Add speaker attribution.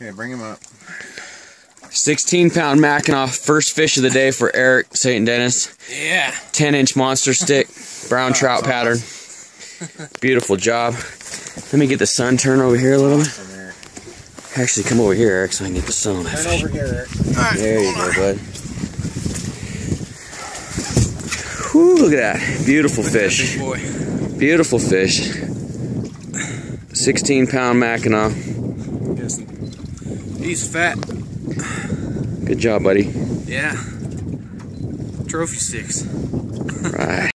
Speaker 1: Okay, bring him up.
Speaker 2: 16 pound Mackinaw, first fish of the day for Eric St. Denis.
Speaker 3: Yeah.
Speaker 2: 10 inch monster stick, brown trout pattern. Beautiful job. Let me get the sun turned over here a little bit. Actually, come over here, Eric, so I can get the sun on that
Speaker 1: Turn
Speaker 2: fish.
Speaker 1: over here, Eric.
Speaker 2: There you go, bud. Whew, look at that. Beautiful fish.
Speaker 3: Boy.
Speaker 2: Beautiful fish. 16 pound Mackinaw.
Speaker 3: He's fat.
Speaker 2: Good job, buddy.
Speaker 3: Yeah. Trophy sticks.
Speaker 2: Right.